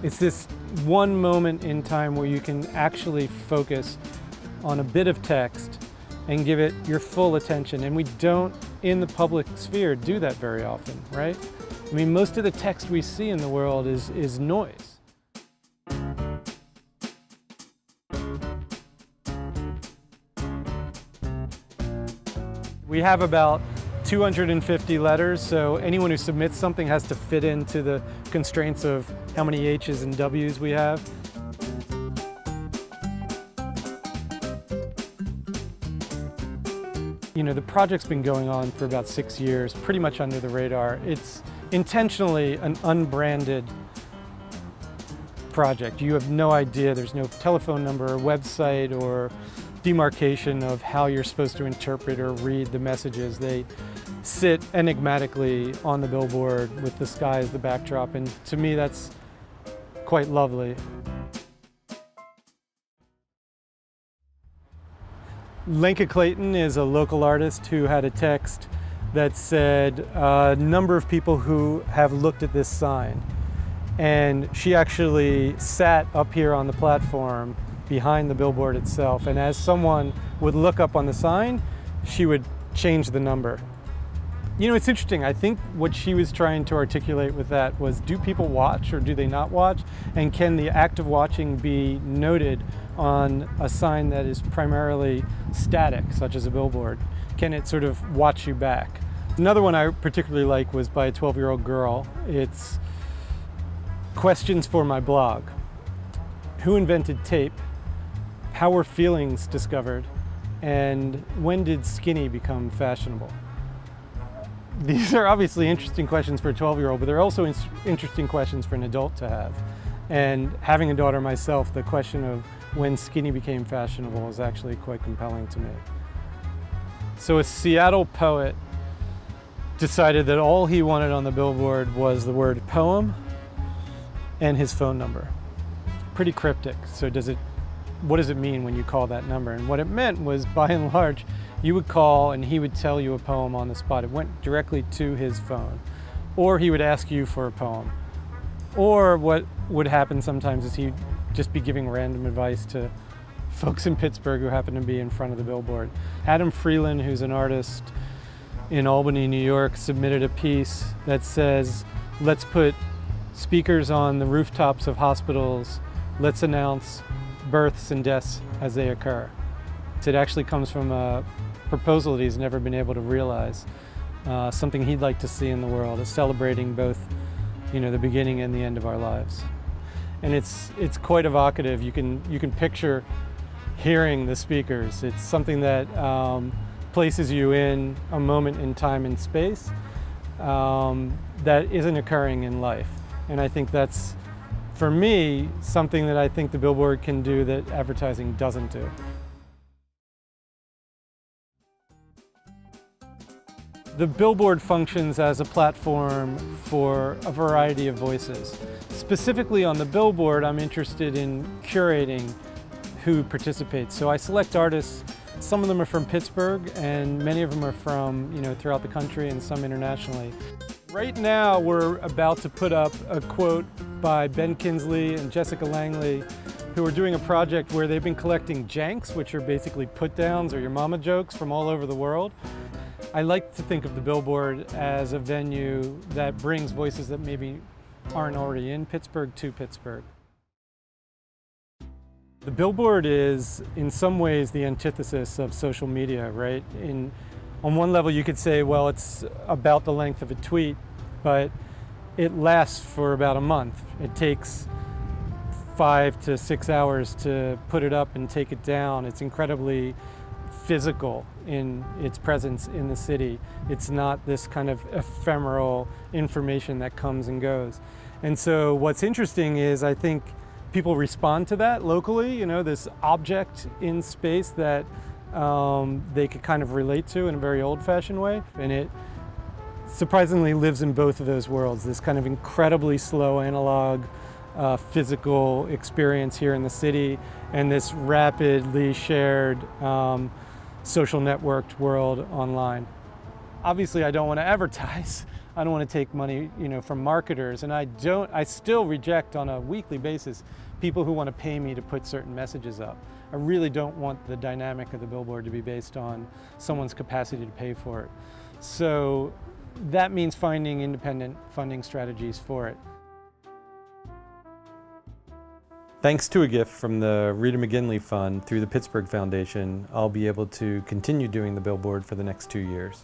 It's this one moment in time where you can actually focus on a bit of text and give it your full attention. And we don't, in the public sphere, do that very often, right? I mean, most of the text we see in the world is, is noise. We have about 250 letters, so anyone who submits something has to fit into the constraints of how many H's and W's we have. You know, the project's been going on for about six years, pretty much under the radar. It's intentionally an unbranded project. You have no idea, there's no telephone number or website or demarcation of how you're supposed to interpret or read the messages. They sit enigmatically on the billboard with the sky as the backdrop, and to me that's quite lovely. Lenka Clayton is a local artist who had a text that said a number of people who have looked at this sign. And she actually sat up here on the platform behind the billboard itself. And as someone would look up on the sign, she would change the number. You know, it's interesting. I think what she was trying to articulate with that was do people watch or do they not watch? And can the act of watching be noted on a sign that is primarily static, such as a billboard? Can it sort of watch you back? Another one I particularly like was by a 12 year old girl. It's questions for my blog. Who invented tape? How were feelings discovered? And when did skinny become fashionable? These are obviously interesting questions for a 12 year old, but they're also in interesting questions for an adult to have. And having a daughter myself, the question of when skinny became fashionable is actually quite compelling to me. So a Seattle poet decided that all he wanted on the billboard was the word poem and his phone number. Pretty cryptic. So does it what does it mean when you call that number? And what it meant was by and large, you would call and he would tell you a poem on the spot. It went directly to his phone. Or he would ask you for a poem. Or what would happen sometimes is he'd just be giving random advice to folks in Pittsburgh who happen to be in front of the billboard. Adam Frelin, who's an artist in Albany, New York, submitted a piece that says, let's put speakers on the rooftops of hospitals, let's announce births and deaths as they occur. It actually comes from a proposal that he's never been able to realize, uh, something he'd like to see in the world, is celebrating both you know, the beginning and the end of our lives. And it's, it's quite evocative. You can, you can picture hearing the speakers. It's something that um, places you in a moment in time and space um, that isn't occurring in life. And I think that's, for me, something that I think the billboard can do that advertising doesn't do. The billboard functions as a platform for a variety of voices. Specifically on the billboard, I'm interested in curating who participates. So I select artists, some of them are from Pittsburgh and many of them are from, you know, throughout the country and some internationally. Right now we're about to put up a quote by Ben Kinsley and Jessica Langley who are doing a project where they've been collecting janks, which are basically put downs or your mama jokes from all over the world. I like to think of the billboard as a venue that brings voices that maybe aren't already in Pittsburgh to Pittsburgh. The billboard is in some ways the antithesis of social media, right? In, on one level you could say, well, it's about the length of a tweet, but it lasts for about a month. It takes five to six hours to put it up and take it down. It's incredibly physical in its presence in the city. It's not this kind of ephemeral information that comes and goes. And so what's interesting is I think people respond to that locally, you know, this object in space that um, they could kind of relate to in a very old-fashioned way. And it surprisingly lives in both of those worlds, this kind of incredibly slow analog uh, physical experience here in the city and this rapidly shared um, social networked world online. obviously I don't want to advertise. I don't want to take money, you know, from marketers, and I don't. I still reject on a weekly basis people who want to pay me to put certain messages up. I really don't want the dynamic of the billboard to be based on someone's capacity to pay for it. So that means finding independent funding strategies for it. Thanks to a gift from the Rita McGinley Fund through the Pittsburgh Foundation, I'll be able to continue doing the billboard for the next two years.